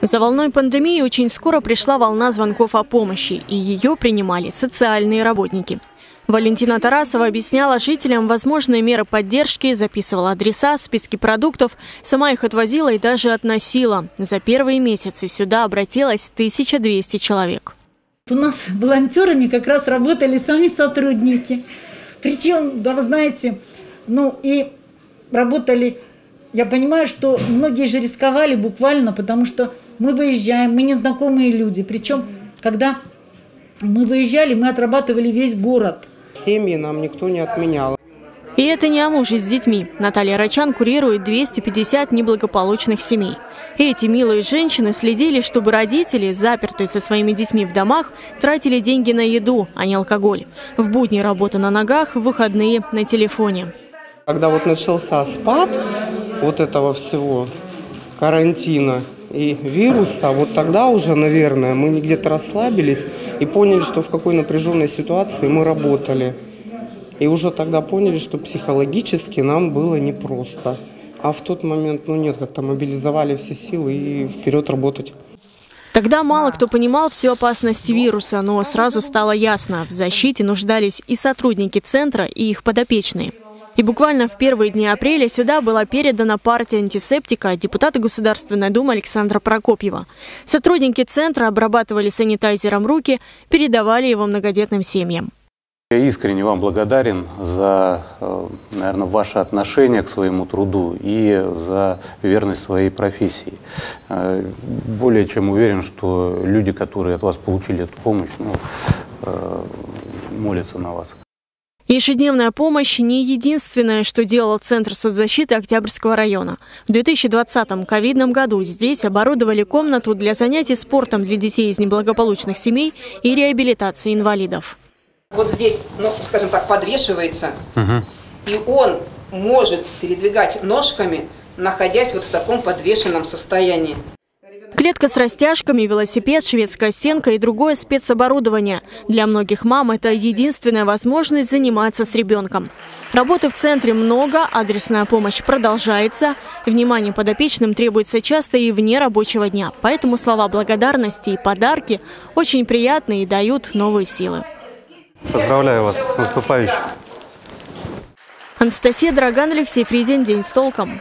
За волной пандемии очень скоро пришла волна звонков о помощи, и ее принимали социальные работники. Валентина Тарасова объясняла жителям возможные меры поддержки, записывала адреса, списки продуктов, сама их отвозила и даже относила. За первые месяцы сюда обратилось 1200 человек. У нас волонтерами как раз работали сами сотрудники. Причем, да вы знаете, ну и работали, я понимаю, что многие же рисковали буквально, потому что мы выезжаем, мы незнакомые люди. Причем, когда мы выезжали, мы отрабатывали весь город – Семьи нам никто не отменял. И это не о муже с детьми. Наталья Рачан курирует 250 неблагополучных семей. Эти милые женщины следили, чтобы родители, запертые со своими детьми в домах, тратили деньги на еду, а не алкоголь. В будни работа на ногах, в выходные на телефоне. Когда вот начался спад вот этого всего карантина и вируса, вот тогда уже, наверное, мы где-то расслабились и поняли, что в какой напряженной ситуации мы работали. И уже тогда поняли, что психологически нам было непросто. А в тот момент, ну нет, как-то мобилизовали все силы и вперед работать. Тогда мало кто понимал всю опасность вируса, но сразу стало ясно, в защите нуждались и сотрудники центра, и их подопечные. И буквально в первые дни апреля сюда была передана партия антисептика депутата Государственной Думы Александра Прокопьева. Сотрудники центра обрабатывали санитайзером руки, передавали его многодетным семьям. Я искренне вам благодарен за, э, наверное, ваше отношение к своему труду и за верность своей профессии. Э, более чем уверен, что люди, которые от вас получили эту помощь, ну, э, молятся на вас. Ежедневная помощь не единственное, что делал Центр соцзащиты Октябрьского района. В 2020-м ковидном году здесь оборудовали комнату для занятий спортом для детей из неблагополучных семей и реабилитации инвалидов. Вот здесь, ну, скажем так, подвешивается, угу. и он может передвигать ножками, находясь вот в таком подвешенном состоянии. Клетка с растяжками, велосипед, шведская стенка и другое спецоборудование. Для многих мам это единственная возможность заниматься с ребенком. Работы в центре много, адресная помощь продолжается. Внимание подопечным требуется часто и вне рабочего дня. Поэтому слова благодарности и подарки очень приятные и дают новые силы. Поздравляю вас с наступающим. Анастасия Драган, Алексей Фризин. День с толком.